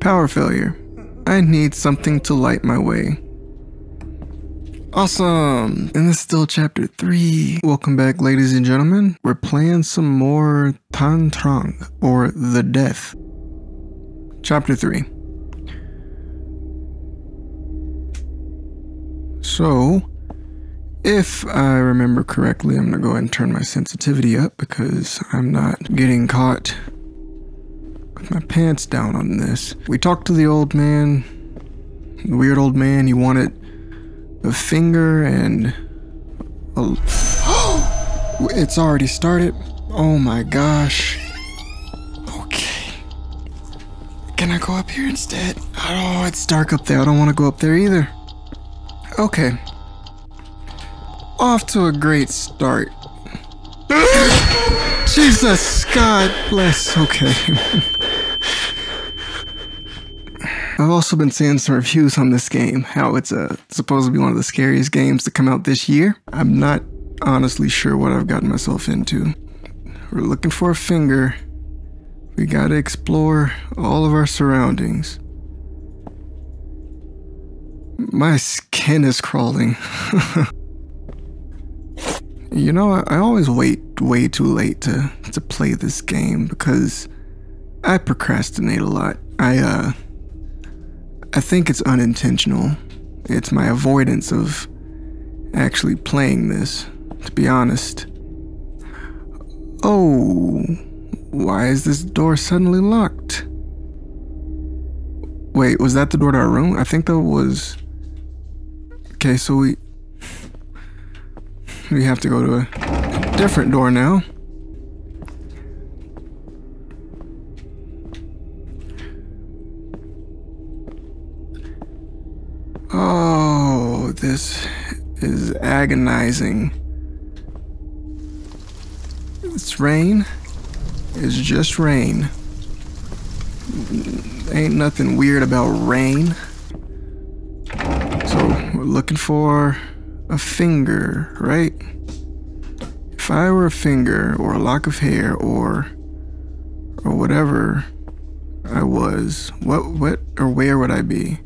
Power failure. I need something to light my way. Awesome! And this is still chapter 3. Welcome back, ladies and gentlemen. We're playing some more Than Trung, or The Death. Chapter 3. So, if I remember correctly, I'm gonna go ahead and turn my sensitivity up because I'm not getting caught with my pants down on this. We talked to the old man, the weird old man. He wanted a finger and a. it's already started. Oh my gosh. Okay. Can I go up here instead? Oh, it's dark up there. I don't want to go up there either. Okay. Off to a great start. Jesus, God bless. Okay. I've also been seeing some reviews on this game, how it's uh, supposed to be one of the scariest games to come out this year. I'm not honestly sure what I've gotten myself into. We're looking for a finger. We gotta explore all of our surroundings. My skin is crawling. you know, I, always wait way too late to, to play this game because I procrastinate a lot. I, uh, I think it's unintentional. It's my avoidance of actually playing this, to be honest. Oh, why is this door suddenly locked? Wait, was that the door to our room? I think that was. Okay, so we. We have to go to a different door now. This is agonizing. It's rain. It's just rain. Ain't nothing weird about rain. So, we're looking for a finger, right? If I were a finger or a lock of hair or or whatever I was, what what or where would I be?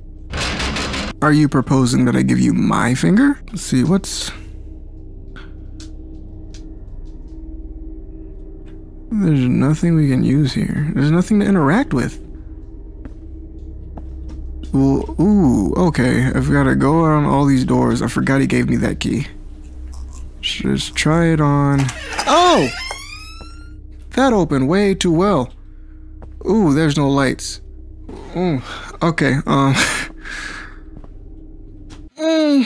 Are you proposing that I give you my finger? Let's see, what's. There's nothing we can use here. There's nothing to interact with. Well, ooh, okay. I've got to go around all these doors. I forgot he gave me that key. Just try it on. Oh! That opened way too well. Ooh, there's no lights. Ooh, okay, um. Mm.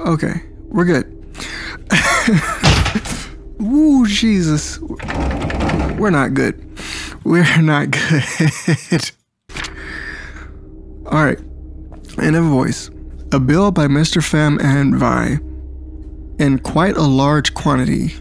okay, we're good. Ooh, Jesus. We're not good. We're not good. All right. In a voice, a bill by Mr. Pham and Vi in quite a large quantity.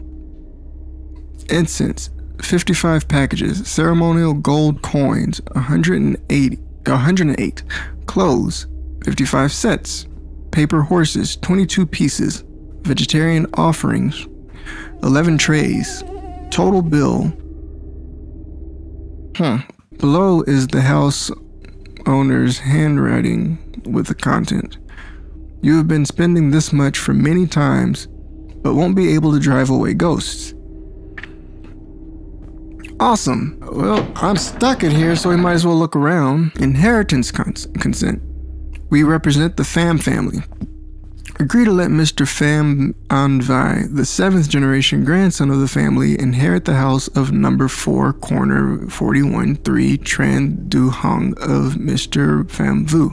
Incense, 55 packages, ceremonial gold coins, 180, 108, clothes, 55 sets, paper horses, 22 pieces, vegetarian offerings, 11 trays, total bill. Huh. Below is the house owner's handwriting with the content. You have been spending this much for many times, but won't be able to drive away ghosts. Awesome. Well, I'm stuck in here, so we might as well look around. Inheritance cons consent. We represent the Pham family. Agree to let Mr. Pham Anvai, the seventh generation grandson of the family, inherit the house of number 4, corner 41 3, Tran Du Hong of Mr. Pham Vu.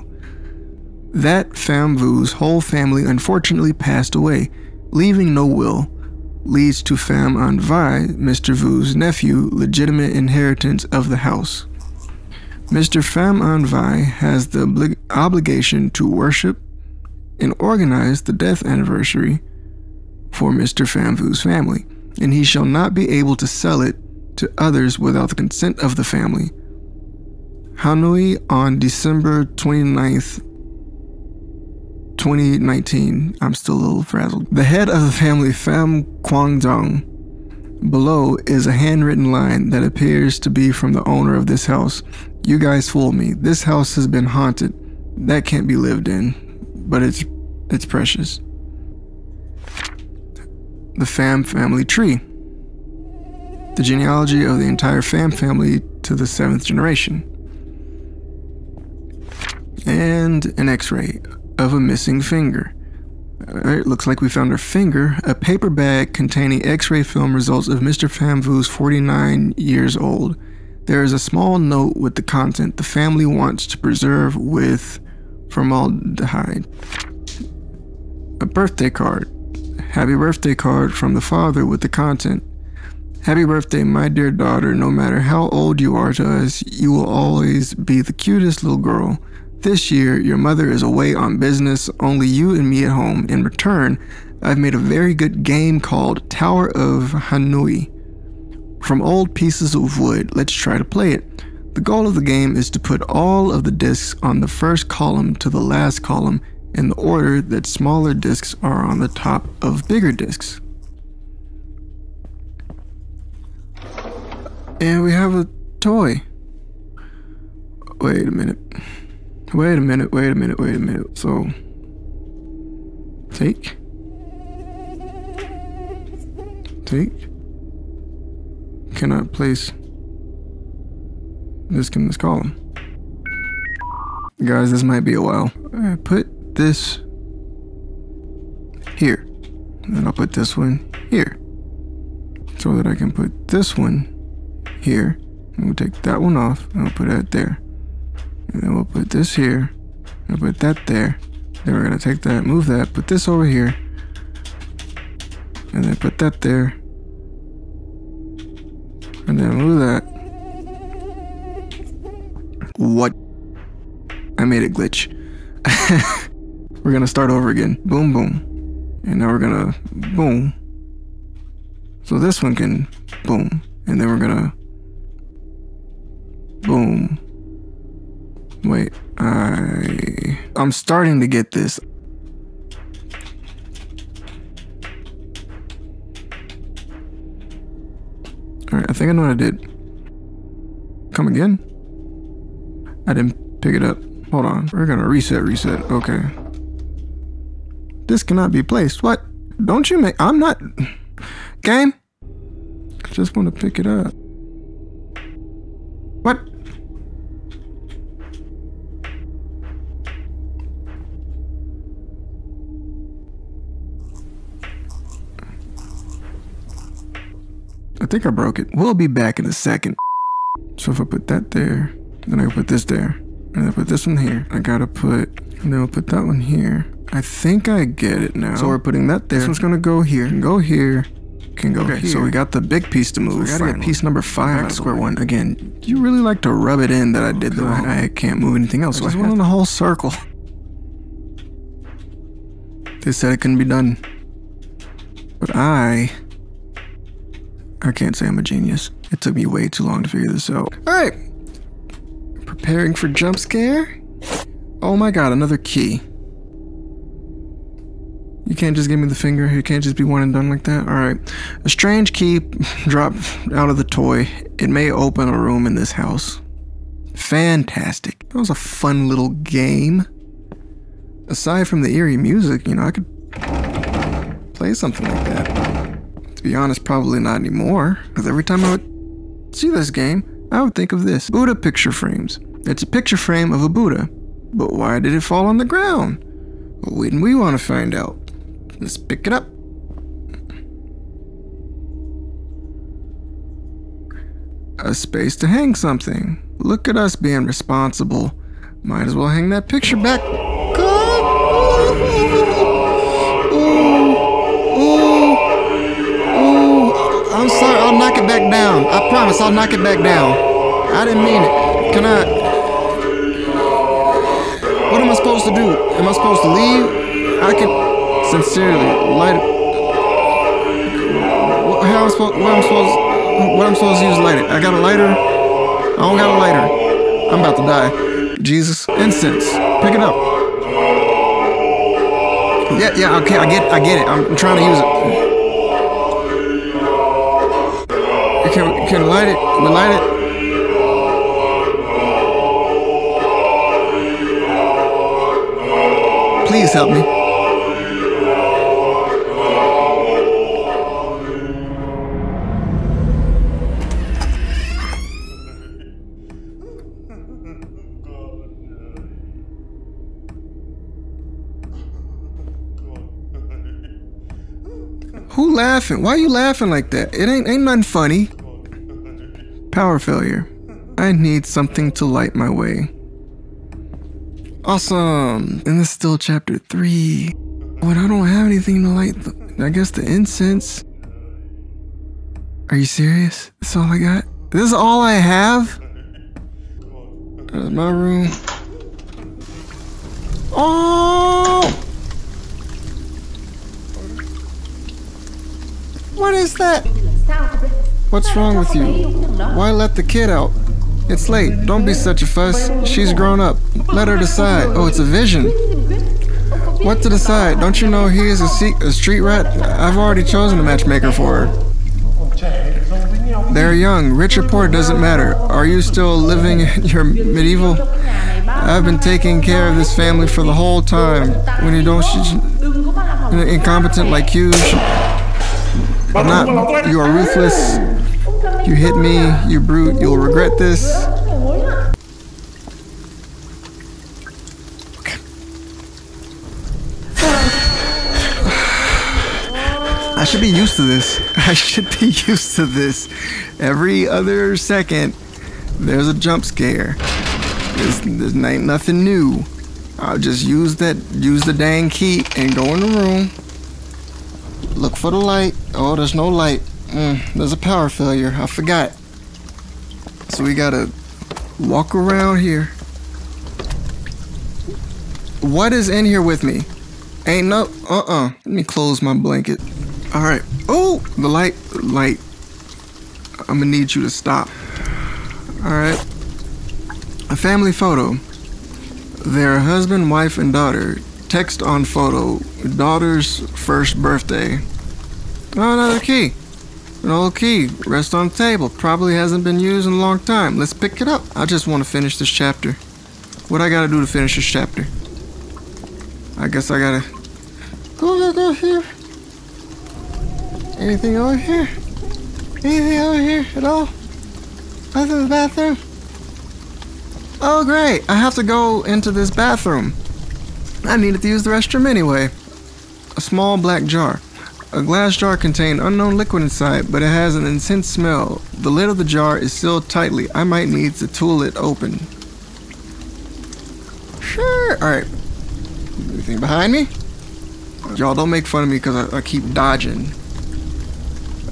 That Pham Vu's whole family unfortunately passed away, leaving no will leads to Pham An Vai, Mr. Vu's nephew, legitimate inheritance of the house. Mr. Pham An Vai has the oblig obligation to worship and organize the death anniversary for Mr. Pham Vu's family, and he shall not be able to sell it to others without the consent of the family. Hanoi on December 29th, 2019. I'm still a little frazzled. The head of the family, Pham Quang Dong. Below is a handwritten line that appears to be from the owner of this house. You guys fooled me. This house has been haunted. That can't be lived in, but it's it's precious. The Pham family tree. The genealogy of the entire Pham family to the seventh generation. And an x-ray of a missing finger. Uh, it looks like we found her finger. A paper bag containing x ray film results of Mr. Pham Vu's 49 years old. There is a small note with the content the family wants to preserve with formaldehyde. A birthday card. Happy birthday card from the father with the content. Happy birthday, my dear daughter. No matter how old you are to us, you will always be the cutest little girl. This year, your mother is away on business, only you and me at home. In return, I've made a very good game called Tower of Hanoi. From old pieces of wood, let's try to play it. The goal of the game is to put all of the discs on the first column to the last column in the order that smaller discs are on the top of bigger discs. And we have a toy. Wait a minute. Wait a minute, wait a minute, wait a minute. So, take. Take. Cannot place this in this column. Guys, this might be a while. I put this here. And then I'll put this one here. So that I can put this one here. And we'll take that one off and I'll put that there. And then we'll put this here. And put that there. Then we're gonna take that, move that, put this over here. And then put that there. And then move that. What? I made a glitch. we're gonna start over again. Boom, boom. And now we're gonna boom. So this one can boom. And then we're gonna boom. Wait, I... I'm starting to get this. Alright, I think I know what I did. Come again? I didn't pick it up. Hold on. We're gonna reset, reset. Okay. This cannot be placed. What? Don't you make... I'm not... Game? I just want to pick it up. I think I broke it. We'll be back in a second. So if I put that there, then I put this there. And I put this one here. I gotta put, and then we'll put that one here. I think I get it now. So we're putting that there. This one's gonna go here, can go here, can go okay, here. So we got the big piece to move. So we gotta get piece number five square one. Again, you really like to rub it in that I did the oh, wrong. I can't move anything else. I so just I went in the whole circle. They said it couldn't be done. But I I can't say I'm a genius. It took me way too long to figure this out. Alright. Preparing for jump scare? Oh my god, another key. You can't just give me the finger. You can't just be one and done like that. Alright. A strange key dropped out of the toy. It may open a room in this house. Fantastic. That was a fun little game. Aside from the eerie music, you know, I could play something like that be honest, probably not anymore. Because every time I would see this game, I would think of this Buddha picture frames. It's a picture frame of a Buddha. But why did it fall on the ground? Well, wouldn't we want to find out? Let's pick it up. A space to hang something. Look at us being responsible. Might as well hang that picture back. I'll knock it back down. I promise I'll knock it back down. I didn't mean it. Can I... What am I supposed to do? Am I supposed to leave? I can... Sincerely, light it... How am I supposed... What am I supposed... What I'm supposed to use to light it? I got a lighter? I don't got a lighter. I'm about to die. Jesus. Incense. Pick it up. Yeah, yeah, okay, I get I get it. I'm trying to use it. Can, we, can light it? Can We light it? Please help me. Who laughing? Why are you laughing like that? It ain't ain't nothing funny. Power failure. I need something to light my way. Awesome. And this is still chapter three. But I don't have anything to light. The, I guess the incense. Are you serious? That's all I got. This is all I have. There's my room. Oh! What is that? What's wrong with you? Why let the kid out? It's late. Don't be such a fuss. She's grown up. Let her decide. Oh, it's a vision. What to decide? Don't you know he is a, se- a street rat? I've already chosen a matchmaker for her. They're young. Rich or poor doesn't matter. Are you still living in your medieval? I've been taking care of this family for the whole time. When you don't, incompetent like you. Not, you are ruthless. You hit me, you brute. You'll regret this. I should be used to this. I should be used to this. Every other second, there's a jump scare. There's, there's ain't nothing new. I'll just use that, use the dang key and go in the room. Look for the light. Oh, there's no light. Mm, there's a power failure. I forgot. So we gotta walk around here. What is in here with me? Ain't no. Uh uh. Let me close my blanket. All right. Oh, the light. Light. I'm gonna need you to stop. All right. A family photo. Their husband, wife, and daughter. Text on photo. Daughter's first birthday. Oh, another key. An old key. Rest on the table. Probably hasn't been used in a long time. Let's pick it up. I just want to finish this chapter. What I gotta do to finish this chapter? I guess I gotta go go here. Anything over here? Anything over here at all? Nothing in the bathroom? Oh great, I have to go into this bathroom. I needed to use the restroom anyway. A small black jar. A glass jar contained unknown liquid inside, but it has an intense smell. The lid of the jar is sealed tightly. I might need to tool it open. Sure. Alright. Anything behind me? Y'all don't make fun of me because I, I keep dodging.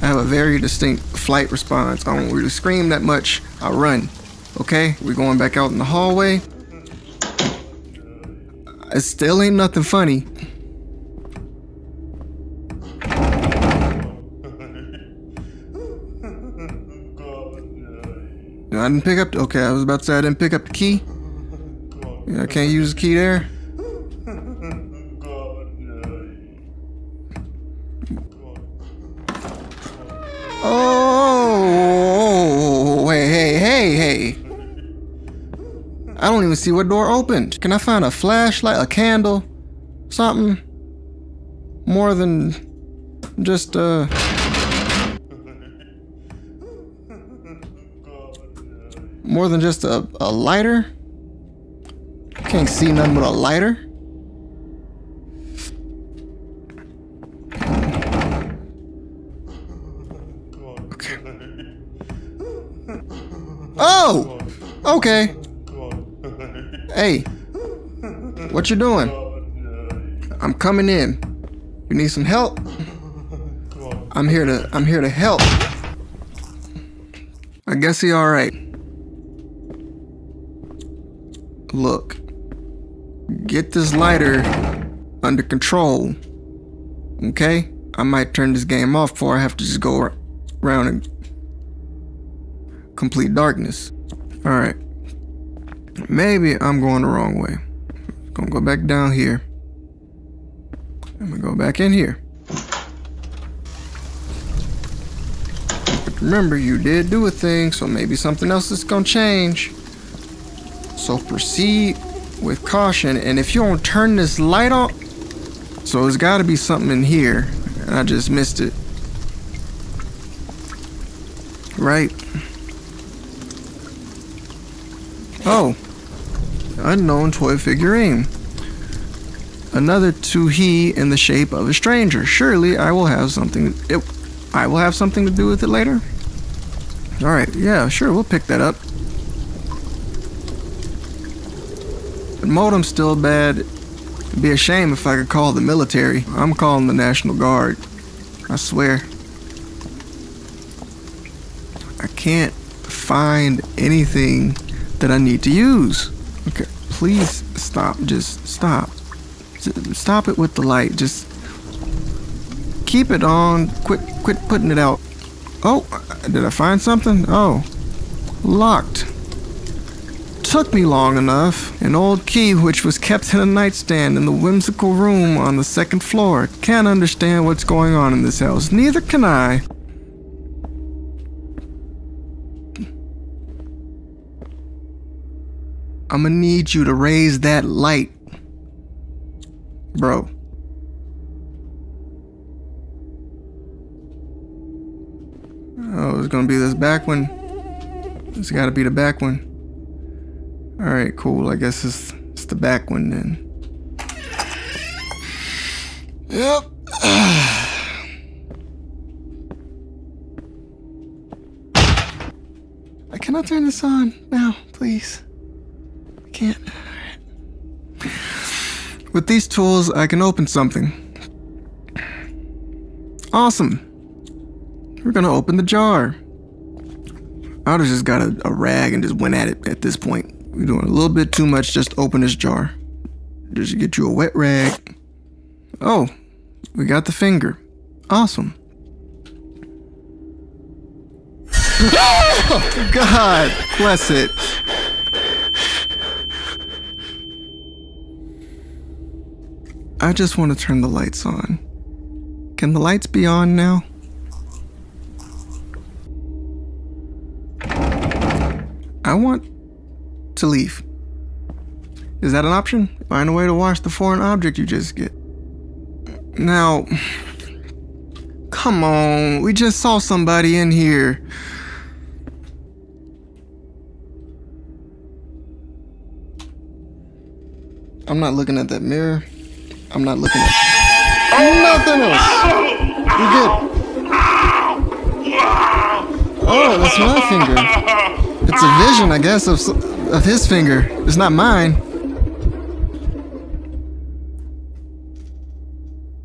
I have a very distinct flight response. I don't really scream that much. I run. Okay? We're going back out in the hallway. It still ain't nothing funny. I didn't pick up. Okay, I was about to say I didn't pick up the key. Yeah, I can't use the key there. Oh, hey, hey, hey, hey. I don't even see what door opened. Can I find a flashlight, a candle, something? More than just, uh. More than just a, a lighter? Can't see nothing but a lighter. Okay. Oh! Okay. Hey. What you doing? I'm coming in. You need some help? I'm here to I'm here to help. I guess he alright. Look. Get this lighter under control. Okay? I might turn this game off before I have to just go around in complete darkness. Alright. Maybe I'm going the wrong way. Gonna go back down here. I'm gonna go back in here. But remember, you did do a thing, so maybe something else is gonna change. So proceed with caution, and if you don't turn this light on, so there's gotta be something in here, and I just missed it. Right. Oh. Unknown toy figurine. Another Toohey in the shape of a stranger. Surely I will have something. It, I will have something to do with it later. All right. Yeah. Sure. We'll pick that up. But modem's still bad. It'd be a shame if I could call the military. I'm calling the National Guard. I swear. I can't find anything that I need to use. Okay, please stop. Just stop. Stop it with the light. Just keep it on. Quit quit putting it out. Oh, did I find something? Oh, locked. Took me long enough. An old key which was kept in a nightstand in the whimsical room on the second floor. Can't understand what's going on in this house. Neither can I. I'm gonna need you to raise that light. Bro. Oh, it's gonna be this back one. It's gotta be the back one. Alright, cool. I guess it's, it's the back one then. Yep. I turn this on now, please? I can't. With these tools, I can open something. Awesome. We're gonna open the jar. I would have just got a, a, rag and just went at it at this point. We're doing a little bit too much. Just open this jar. Just get you a wet rag. Oh, we got the finger. Awesome. God bless it. I just want to turn the lights on. Can the lights be on now? I want to leave. Is that an option? Find a way to wash the foreign object you just get. Now, come on, we just saw somebody in here. I'm not looking at that mirror. I'm not looking at nothing else. You good? Oh, that's my finger. It's a vision, I guess, of of his finger. It's not mine.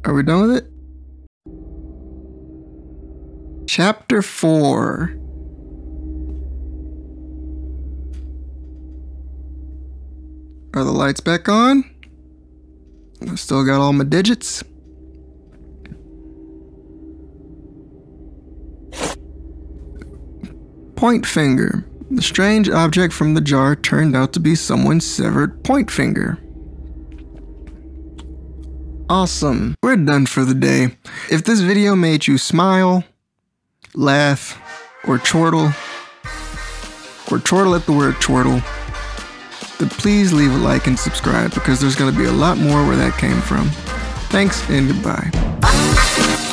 Are we done with it? Chapter 4 Are the lights back on? I still got all my digits. Point finger. The strange object from the jar turned out to be someone's severed point finger. Awesome. We're done for the day. If this video made you smile, laugh, or chortle, or chortle at the word chortle, then please leave a like and subscribe because there's going to be a lot more where that came from. Thanks and goodbye.